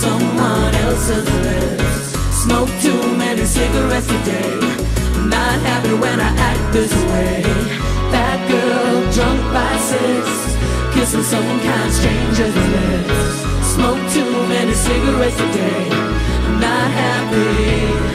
someone else's lips. Smoke too many cigarettes today. Not happy when I act this way. That girl drunk by six, kissing some kind stranger's lips. Smoke too many cigarettes a day. Not happy.